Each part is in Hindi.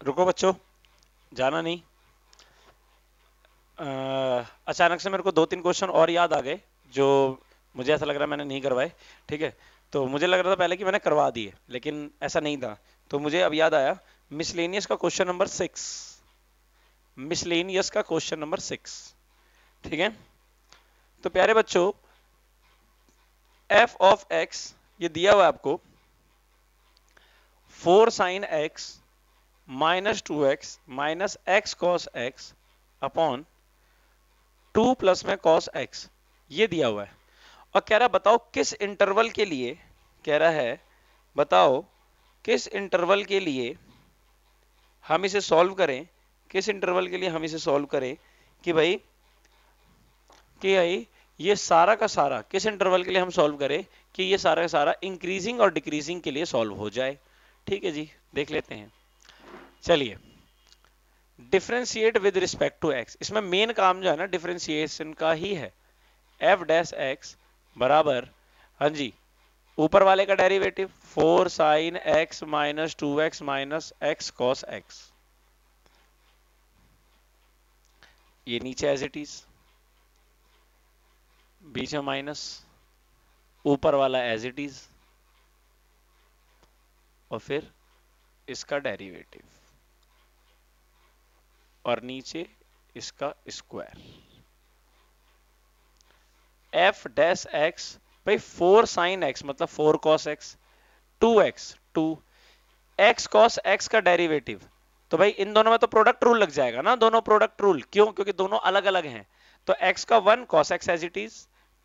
रुको बच्चों जाना नहीं। आ, अचानक से मेरे को दो तीन क्वेश्चन और याद आ गए जो मुझे ऐसा लग रहा है मैंने नहीं करवाए ठीक है? तो मुझे लग रहा था पहले कि मैंने करवा दिए लेकिन ऐसा नहीं था। तो मुझे अब याद आया मिसलेनियस का क्वेश्चन नंबर सिक्स मिसलेनियस का क्वेश्चन नंबर सिक्स ठीक है? तो प्यारे बच्चों एफ़ ऑफ़ एक्स ये दिया हुआ आपको four sine x minus two x minus x cos x upon two plus में कॉस एक्स ये दिया हुआ है। और कह रहा बताओ किस इंटरवल के लिए, कह रहा है, बताओ किस इंटरवल के लिए हम इसे सॉल्व करें, किस इंटरवल के लिए हम इसे सॉल्व करें कि भाई कि भाई ये सारा का सारा, किस इंटरवल के लिए हम सॉल्व करें कि ये सारा का सारा इंक्रीजिंग और डिक्रीजिंग के लिए सॉल्व हो जाए। ठीक है जी, देख लेते हैं। चलिए। Differentiate with respect to x इसमें मेन काम जो है ना डिफ्रेंशिएशन का ही है। एफ़ डैश एक्स बराबर हाँ जी, ऊपर वाले का derivative four sine x minus two x minus x cos x ये नीचे एज इट इज़ बीच में माइनस ऊपर वाला एज इट इज़ और फिर इसका डेरिवेटिव और नीचे इसका स्क्वायर एफ़ डैश एक्स भाई फोर साइन एक्स मतलब four cos x two x two x cos x का डेरिवेटिव तो भाई इन दोनों में तो प्रोडक्ट रूल लग जाएगा ना, दोनों प्रोडक्ट रूल क्यों? क्योंकि दोनों अलग अलग हैं. तो x का one cos x as it is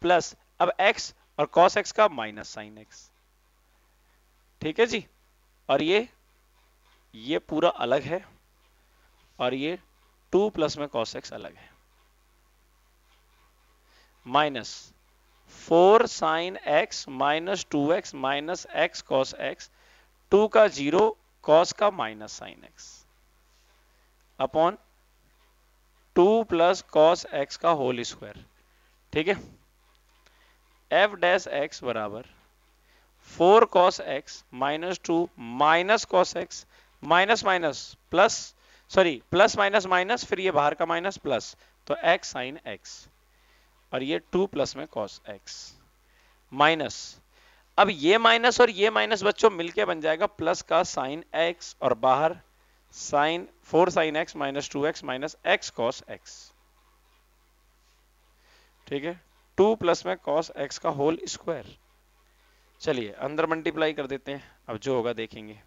plus अब x और कॉस एक्स का माइनस साइन एक्स ठीक है जी? और ये ये पूरा अलग है। और ये टू प्लस में कॉस एक्स अलग है। Minus four sine x minus two x minus x cos x two का ज़ीरो कॉस का minus sine x upon two plus cos x का होल स्क्वायर ठीक है? एफ़ डैश एक्स बराबर four cos x minus two minus cos x minus minus plus sorry plus minus minus फिर ये बाहर का माइनस प्लस तो एक्स साइन एक्स और ये टू प्लस में कॉस एक्स माइनस अब ये माइनस और ये माइनस बच्चों मिलके बन जाएगा प्लस का साइन एक्स और बाहर sine four sine x minus two x minus x cos x ठीक है? टू प्लस में कॉस एक्स का होल स्क्वायर चलिए, अंदर मल्टीप्लाई कर देते हैं. अब जो होगा देखेंगे.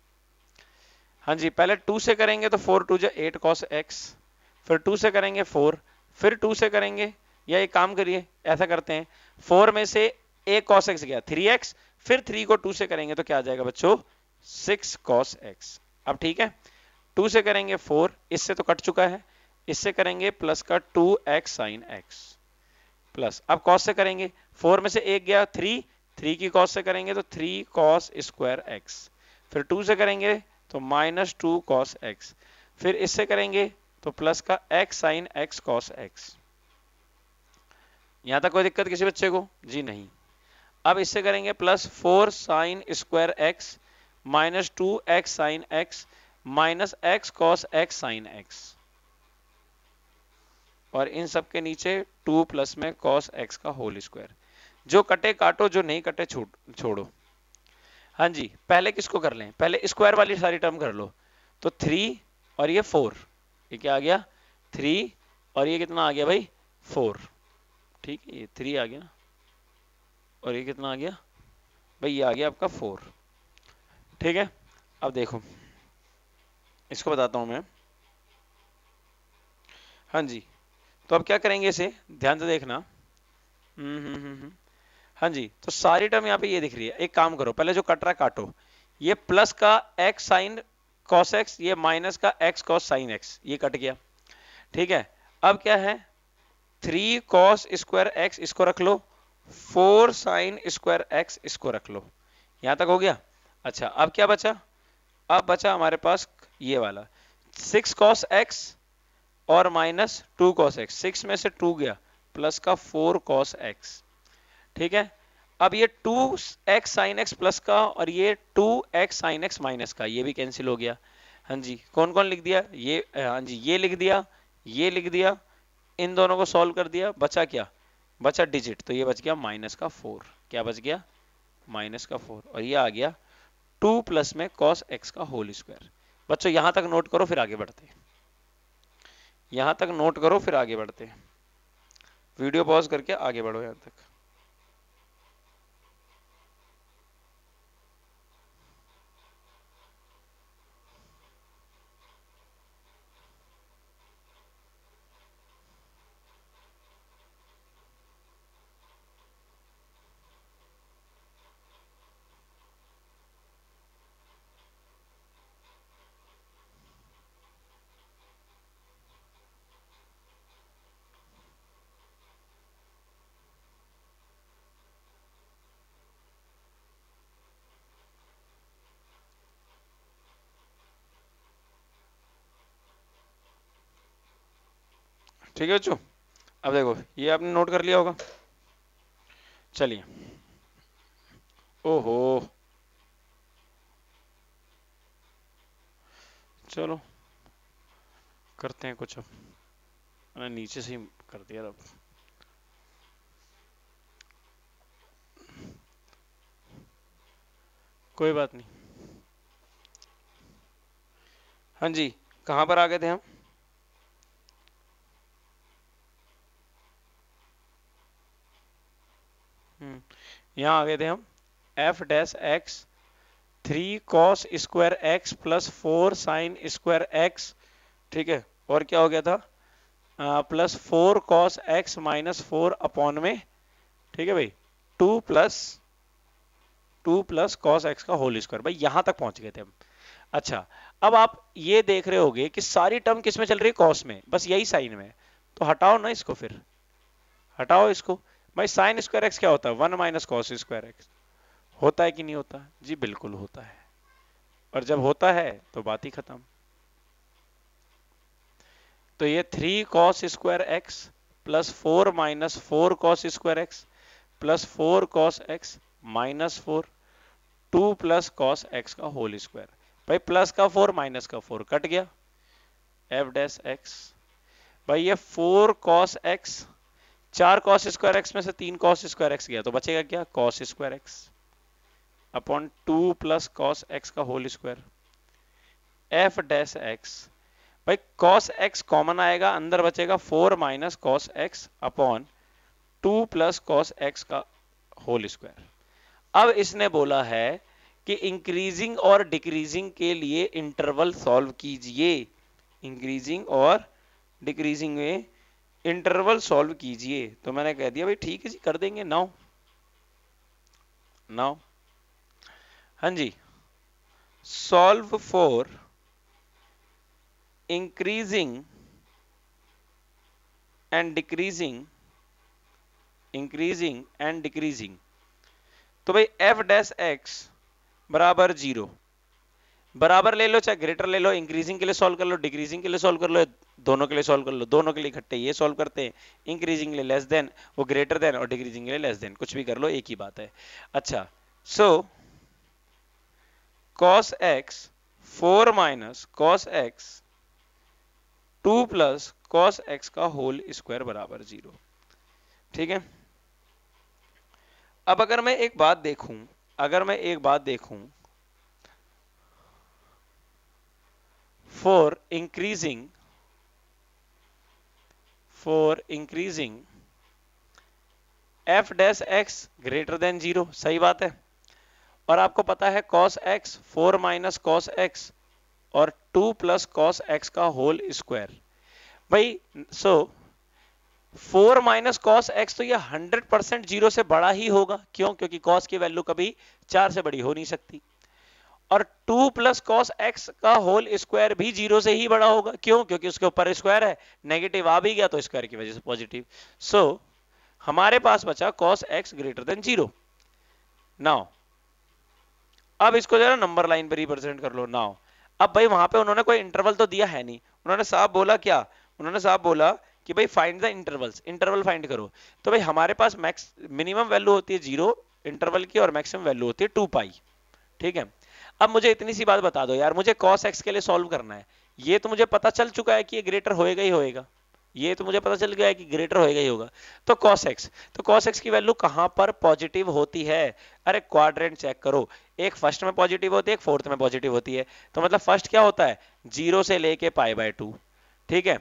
हाँ जी, पहले टू से करेंगे तो फोर टू जो एट कॉस एक्स फिर टू से करेंगे फोर फिर टू से करेंगे। या एक काम करिए, ऐसा करते हैं फोर में से एक कॉस एक्स गया थ्री एक्स फिर थ्री को टू से करेंगे तो क्या आ जाएगा बच्चों? सिक्स कॉस एक्स अब ठीक है टू से करेंगे फोर इससे तो कट चुका है, इससे करेंगे प्लस का two x sine x plus अब कॉस से करेंगे फोर में से एक गया थ्री थ्री की कॉस से करेंगे तो थ्री कॉस स्क्वायर एक्स फिर टू से करेंगे तो माइनस टू कॉस एक्स फिर इससे करेंगे तो प्लस का x sine x cos x यहाँ तक कोई दिक्कत किसी बच्चे को? जी नहीं। अब इससे करेंगे plus four sine square x minus two x sine x minus x cos x sine x और इन सब के नीचे टू प्लस में कॉस एक्स का होल स्क्वायर जो कटे काटो, जो नहीं कटे छोड़ो। हाँ जी पहले किसको कर लें? पहले स्क्वायर वाली सारी टर्म कर लो। तो थ्री और ये फोर ये क्या आ गया? थ्री और ये कितना आ गया भाई? फोर ठीक है ये थ्री आ गया। और ये कितना आ गया? भाई ये आ गया आपका फोर ठीक है अब देखो। इसको बताता हूँ मैं। हाँ जी तो अब क्या करेंगे इसे? ध्यान से देखना। हम्म हम्म हम्म, हम्म। हाँ जी तो सारी टर्म यहाँ पे ये दिख रही है। एक काम करो, पहले जो कट रहा है काटो, ये प्लस का एक्स साइन कॉस एक्स ये माइनस का एक्स कॉस साइन एक्स ये कट गया ठीक है, अब क्या है? थ्री कॉस स्क्वायर एक्स इसको रख लो फोर साइन स्क्वायर एक्स इसको रख लो। यहाँ तक हो गया? अच्छा अब क्या बचा? अब बचा हमारे पास ये वाला। सिक्स कॉस एक्स और minus two cos x six में से टू गया प्लस का फोर कॉस एक्स ठीक है? अब ये two x sine x plus का और ये two x sine x minus का, ये भी कैंसिल हो गया। हाँ जी कौन कौन लिख दिया? ये हाँ जी, ये लिख दिया, ये लिख दिया, इन दोनों को सॉल्व कर दिया, बचा क्या? बचा डिजिट तो ये बच गया माइनस का फोर क्या बच गया? माइनस का फोर और ये आ गया टू प्लस में कॉस एक्स का होल स्क्वायर बच्चों, यहाँ तक नोट करो, फिर आगे बढ़ते यहाँ तक नोट करो, फिर आगे बढ़ते वीडियो पॉज करके आगे बढ़ो यहाँ तक। ठीक है बच्चों? अब देखो, ये आपने नोट कर लिया होगा। चलिए। ओहो। चलो, करते हैं कुछ अब। मैंने नीचे से ही कर दिया अब। कोई बात नहीं। हाँ जी, कहाँ पर आ गए थे हम? यहाँ आ गए थे हम। F dash x three cos square x plus four sine square x ठीक है? और क्या हो गया था? Plus four cos x minus four upon में, ठीक है भाई? Two plus two plus cos x का होल स्क्वायर भाई, यहाँ तक पहुँच गए थे हम। अच्छा अब आप ये देख रहे होगे कि सारी टर्म किसमें चल रही है? कॉस में। बस यही साइन में। तो हटाओ ना इसको फिर। हटाओ इसको। भाई साइन स्क्वायर एक्स क्या होता है? One minus cos square x होता है कि नहीं होता? जी, बिल्कुल होता है। और जब होता है तो बात ही खत्म। तो ये three cos square x plus four minus four cos square x plus four cos x minus four two plus cos x का होल स्क्वायर भाई प्लस का फोर माइनस का फोर कट गया। एफ़ डैश एक्स भाई ये फोर कॉस एक्स चार कॉस स्क्वायर एक्स में से तीन कॉस स्क्वायर एक्स गया तो बचेगा क्या? Cos square x upon two plus cos x का whole square f dash x भाई कॉस एक्स कॉमन आएगा, अंदर बचेगा four minus cos x upon two plus cos x का होल स्क्वायर अब इसने बोला है कि इंक्रीजिंग और डिक्रीजिंग के लिए इंटरवल सॉल्व कीजिए. इंक्रीजिंग और डिक्रीजिंग में इंटरवल सॉल्व कीजिए। तो मैंने कह दिया, भाई ठीक है जी, कर देंगे। नाउ नाउ हाँ जी। Solve for increasing and decreasing increasing and decreasing तो भाई एफ़ डैश एक्स बराबर ज़ीरो बराबर ले लो, चाहे ग्रेटर ले लो इंक्रीजिंग के लिए सॉल्व कर लो डिक्रीजिंग के लिए सॉल्व कर लो, दोनों के लिए सॉल्व कर लो, दोनों के लिए इकट्ठे ये सॉल्व करते हैं इंक्रीजिंग के लिए लेस देन वो ग्रेटर देन और डिक्रीजिंग के लिए लेस देन कुछ भी कर लो, एक ही बात है। अच्छा so cos x four minus cos x two plus cos x का होल स्क्वायर बराबर ज़ीरो ठीक है? अब अगर मैं एक बात देखूँ, अगर मैं एक बात देखूँ for increasing for increasing f dash x greater than zero सही बात है? और आपको पता है cos x four minus cos x और टू प्लस कॉस एक्स का होल स्क्वायर भाई so four minus cos x तो ये हंड्रेड परसेंट ज़ीरो से बड़ा ही होगा। क्यों? क्योंकि कॉस की वैल्यू कभी चार से बड़ी हो नहीं सकती। और टू प्लस कॉस एक्स का होल स्क्वायर भी ज़ीरो से ही बड़ा होगा। क्यों? क्योंकि उसके ऊपर स्क्वायर है। नेगेटिव आ भी गया तो स्क्वायर की वजह से पॉजिटिव। सो so, हमारे पास बचा cos x greater than zero. Now अब इसको जरा नंबर लाइन पर रिप्रेजेंट कर लो नाउ अब भाई वहाँ पे उन्होंने कोई इंटरवल तो दिया है नहीं। उन्होंने साहब बोला क्या? उन्होंने साहब बोला कि भाई find the intervals interval find करो। तो भाई हमारे पास मैक्स मिनिमम वैल्यू होती है ज़ीरो इंटरवल की और मैक्सिमम वैल्यू होती है टू पाई ठीक है? अब मुझे इतनी सी बात बता दो यार, मुझे कॉस एक्स के लिए सॉल्व करना है। ये तो मुझे पता चल चुका है कि ये ग्रेटर होएगा ही होएगा। ये तो मुझे पता चल गया है कि ग्रेटर होएगा ही होगा। तो cos x तो cos x की वैल्यू कहाँ पर पॉजिटिव होती है? अरे क्वाड्रेंट चेक करो। एक फ़र्स्ट में पॉजिटिव होती है, एक फोर्थ में पॉजिटिव होती है। तो मतलब फ़र्स्ट क्या होता है? ज़ीरो से लेके पाई बाय टू ठीक है?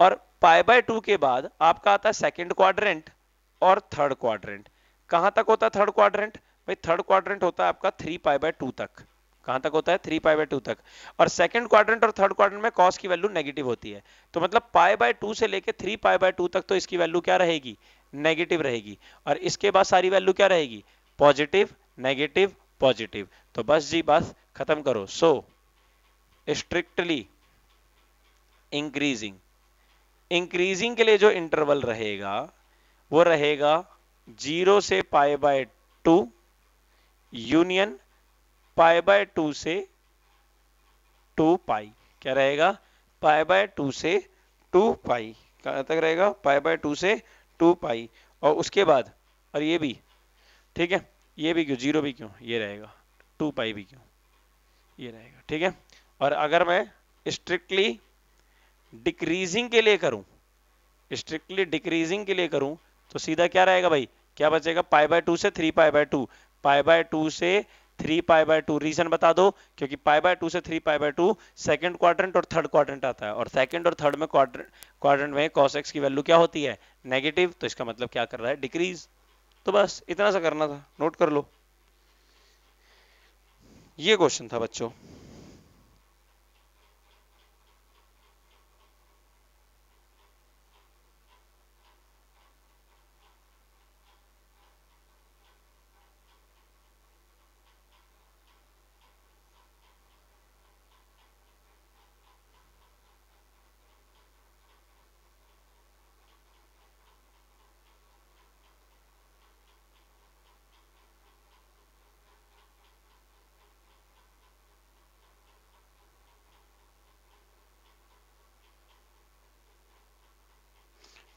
और पाई बाय टू के बाद आपका आता है सेकेंड क्वाड्रेंट और थर्ड क्वाड्रेंट कहाँ तक होता है थर्ड क्वाड्रेंट भाई थर्ड क्वाड्रेंट होता है आपका थ्री पाई बाय टू तक। कहाँ तक होता है? थ्री पाई बाय टू तक। और सेकंड क्वाड्रेंट और थर्ड क्वाड्रेंट में कॉस की वैल्यू नेगेटिव होती है। तो मतलब पाई बाय टू से लेके थ्री पाई बाय टू तक तो इसकी वैल्यू क्या रहेगी? नेगेटिव रहेगी। और इसके बाद सारी वैल्यू क्या रहेगी? पॉजिटिव नेगेटिव पॉजिटिव तो बस जी, बस खत्म करो। सो स्ट्रिक्टली इंक्रीजिंग इंक्रीजिंग के लिए जो इंटरवल रहेगा, वो रहेगा ज़ीरो से pi by two union pi by two से टू पाई, क्या रहेगा? पाई बाय टू से टू पाई, कहाँ तक रहेगा? पाई बाय टू से टू पाई, और उसके बाद, और ये भी, ठीक है? ये भी क्यों? ज़ीरो भी क्यों? ये रहेगा, टू पाई भी क्यों? ये रहेगा, ठीक है? और अगर मैं स्ट्रिक्टली डिक्रीजिंग के लिए करूँ स्ट्रिक्टली डिक्रीजिंग के लिए करूँ तो सीधा क्या रहेगा भाई? क्या बचेगा? पाई बाय टू से three pi by two pi by two से three pi by two reason बता दो, क्योंकि पाई बाय टू से three pi by two second quadrant और थर्ड क्वाड्रेंट आता है। और सेकंड और थर्ड में क्वाड्रेंट में कॉस एक्स की वैल्यू क्या होती है? नेगेटिव तो इसका मतलब क्या कर रहा है? डिक्रीज तो बस, इतना सा करना था। नोट कर लो। ये क्वेश्चन था बच्चों।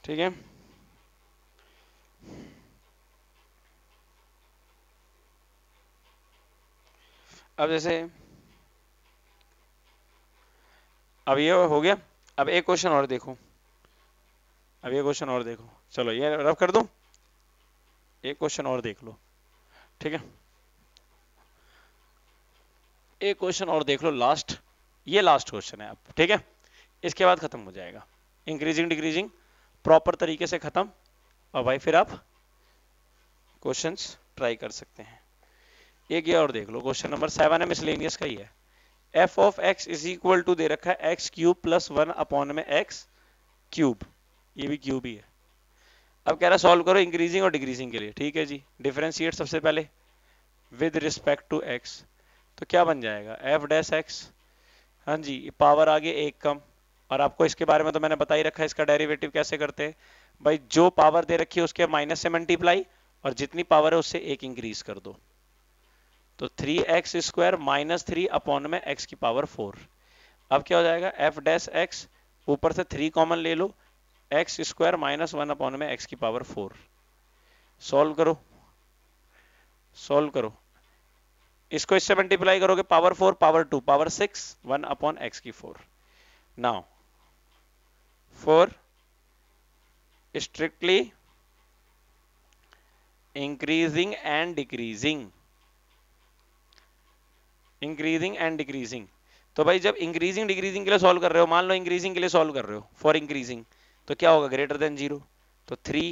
ठीक है? अब जैसे, अब ये हो गया। अब एक क्वेश्चन और देखो। अब ये क्वेश्चन और देखो। चलो, ये रफ कर दूँ? एक क्वेश्चन और देख लो। ठीक है? एक क्वेश्चन और देख लो लास्ट ये लास्ट क्वेश्चन है अब। ठीक है? इसके बाद खत्म हो जाएगा। इंक्रीजिंग डिक्रीजिंग प्रॉपर तरीके से खत्म और भाई फिर आप क्वेश्चंस ट्राई कर सकते हैं। एक ये और देख लो क्वेश्चन नंबर सेवन है मिसलेनियस का ही है। F of x is equal to दे रखा है x cube plus one upon में एक्स क्यूब ये भी क्यूब ही है। अब कह रहा सॉल्व करो इंक्रीजिंग और डिक्रीजिंग के लिए, ठीक है जी? डिफरेंशिएट सबसे पहले विद रिस्पेक्ट टू एक्स तो क्या बन जाएगा? एफ़ डैश एक्स हाँ जी पावर आगे एक कम और आपको इसके बारे में तो मैंने बता ही रखा है, इसका डेरिवेटिव कैसे करते हैं? भाई, जो पावर दे रखी है, उसके माइनस से मल्टीप्लाई और जितनी पावर है, उससे एक इंक्रीज कर दो। तो three x square minus three upon में एक्स की पावर फोर अब क्या हो जाएगा? एफ़ डैश एक्स ऊपर से थ्री कॉमन ले लो। X square minus one upon में एक्स की पावर फोर सॉल्व करो। सॉल्व करो। इसको इससे मल्टीप्लाई करोगे power four power two power six one upon x की four now for strictly increasing and decreasing. Increasing and decreasing तो भाई जब इंक्रीजिंग डिक्रीजिंग के लिए सॉल्व कर रहे हो, मान लो इंक्रीजिंग के लिए सॉल्व कर रहे हो फॉर इंक्रीजिंग तो क्या होगा? ग्रेटर देन ज़ीरो तो थ्री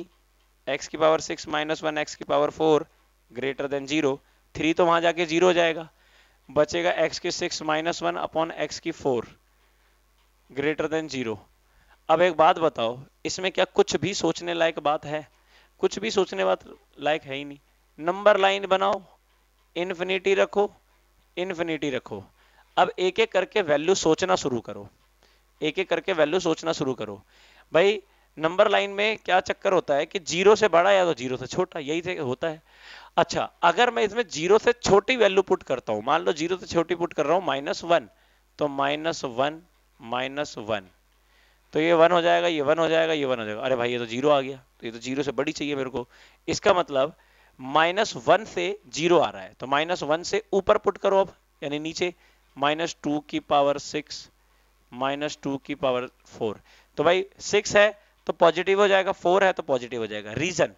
एक्स की power six minus one x की power four greater than zero three तो वहाँ जाके ज़ीरो हो जाएगा. बचेगा एक्स की six minus one upon x की फोर ग्रेटर देन ज़ीरो अब एक बात बताओ, इसमें क्या कुछ भी सोचने लायक बात है? कुछ भी सोचने बात लायक है ही नहीं। नंबर लाइन बनाओ इन्फिनिटी रखो इन्फिनिटी रखो। अब एक एक करके वैल्यू सोचना शुरू करो। एक एक करके वैल्यू सोचना शुरू करो। भाई, नंबर लाइन में क्या चक्कर होता है कि ज़ीरो से बड़ा या तो ज़ीरो से छोटा, यही से होता है। अच्छा अगर मैं इसमें ज़ीरो से छोटी वैल्यू पुट करता हूँ, मान लो ज़ीरो से छोटी पुट कर रहा हूँ माइनस वन तो माइनस वन माइनस वन तो ये वन हो जाएगा, ये वन हो जाएगा, ये वन हो जाएगा। अरे भाई, ये तो ज़ीरो आ गया। तो ये तो ज़ीरो से बड़ी चाहिए मेरे को। इसका मतलब माइनस वन से ज़ीरो आ रहा है। तो माइनस वन से ऊपर पुट करो अब, यानी नीचे। माइनस टू की पावर सिक्स, माइनस टू की पावर फोर। तो भाई, सिक्स है तो पॉजिटिव हो जाएगा, फोर है तो पॉजिटिव हो जाएगा। रीजन,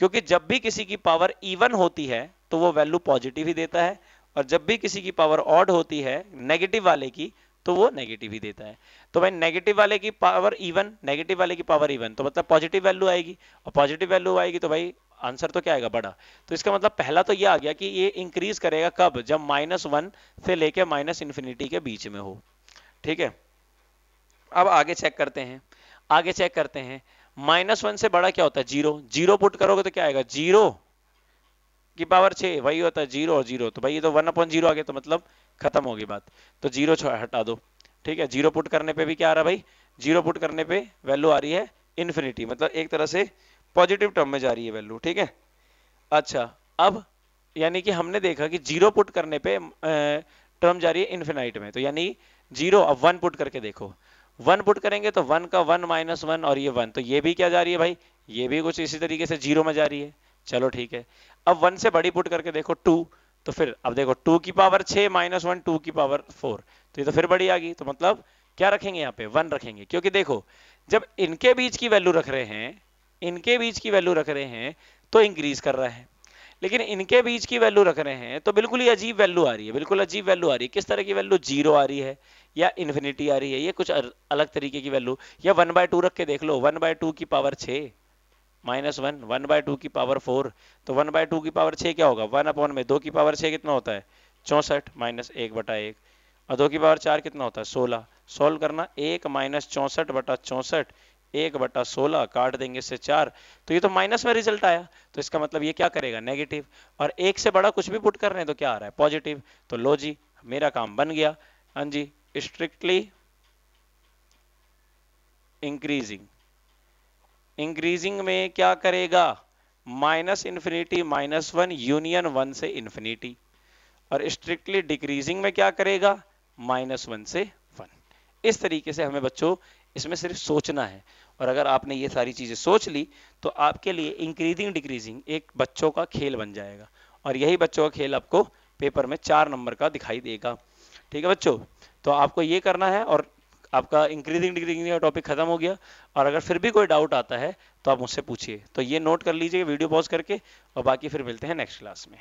क्योंकि जब भी किसी की पावर इवन होती है तो वो वैल्यू पॉजिटिव ही देता है, और जब भी किसी की पावर ऑड होती है, नेगेटिव वाले की तो वो नेगेटिव ही देता है। तो भाई नेगेटिव वाले की पावर इवन नेगेटिव वाले की पावर इवन तो मतलब पॉजिटिव वैल्यू आएगी और पॉजिटिव वैल्यू आएगी तो भाई आंसर तो क्या आएगा? बड़ा। तो इसका मतलब पहला तो ये आ गया कि ये इंक्रीज करेगा कब? जब माइनस वन से लेके माइनस इंफिनिटी के बीच में हो। ठीक है? अब आगे चेक करते हैं। आगे चेक करते हैं। माइनस वन से बड़ा क्या होता है? ज़ीरो ज़ीरो पुट करोगे तो क्या आएगा? ज़ीरो की पावर छह। वही होता है ज़ीरो और ज़ीरो तो भाई ये तो वन अपॉन ज़ीरो आ गया तो मतलब खत्म होगी बात। तो ज़ीरो हटा दो। ठीक है? ज़ीरो पुट करने पे भी क्या आ रहा भाई? ज़ीरो पुट करने पे वैल्यू आ रही है इन्फिनिटी मतलब एक तरह से पॉजिटिव टर्म में जा रही है वैल्यू ठीक है? अच्छा अब यानी कि हमने देखा कि ज़ीरो पुट करने पे टर्म जा रही है इन्फिनाइट में। तो यानी ज़ीरो, अब वन पुट करके देखो। वन पुट करेंगे तो वन का वन माइनस वन और ये वन तो ये भी क्या जा रही है भाई? ये भी कुछ इसी तरीके से ज़ीरो में जा रही है। चलो ठीक है। अब वन से बड़ी पुट करके देखो टू तो फिर अब देखो टू की पावर छह माइनस वन टू की पावर फोर तो ये तो फिर बड़ी आ गई। तो मतलब क्या रखेंगे यहाँ पे? वन रखेंगे। क्योंकि देखो, जब इनके बीच की वैल्यू रख रहे हैं, इनके बीच की वैल्यू रख रहे हैं तो इंक्रीज कर रहा है। लेकिन इनके बीच की वैल्यू रख रहे हैं तो बिल्कुल ही अजीब वैल्यू आ रही है। बिल्कुल अजीब वैल्यू आ रही है। किस तरह की वैल्यू ज़ीरो आ रही है या इन्फिनिटी आ रही है? ये कुछ अलग तरीके की वैल्यू या वन बाय टू रख के देख लो। वन बाय टू की पावर छः minus one one by two की पावर फोर तो वन बाय टू की पावर छः क्या होगा? वन अपॉन में, दो की पावर छः कितना होता है? चौंसठ माइनस एक बटा एक, और दो की पावर चार कितना होता है? सोलह। सोल्व करना, एक माइनस चौंसठ बटा चौंसठ, एक बटा सोलह, काट देंगे इससे चार। तो ये तो माइनस में रिज़ल्ट आया तो इसका मतलब ये क्या करेगा? नेगेटिव। और एक से बड़ा कुछ भी पुट कर रहे हैं तो क्या आ रहा है? पॉजिटिव। तो लो जी, मेरा काम बन गया। हाँ जी, स्ट्रिक्टली इंक्रीजिंग। इंक्रीजिंग में क्या करेगा? Minus infinity minus one, union one से इंफिनिटी और स्ट्रिक्टली डिक्रीजिंग में क्या करेगा? माइनस वन से वन। इस तरीके से हमें बच्चों इसमें सिर्फ़ सोचना है। और अगर आपने ये सारी चीज़ें सोच ली तो आपके लिए इंक्रीजिंग, डिक्रीजिंग एक बच्चों का खेल बन जाएगा। और यही बच्चों का खेल आपको पेपर में चार नंबर का दिखाई देगा। ठीक है बच्चों? तो आपको ये करना है और आपका इंक्रीजिंग डिक्रीजिंग का टॉपिक खत्म हो गया। और अगर फिर भी कोई डाउट आता है तो आप मुझसे पूछिए। तो ये नोट कर लीजिए वीडियो पॉज करके, और बाकी फिर मिलते हैं नेक्स्ट क्लास में।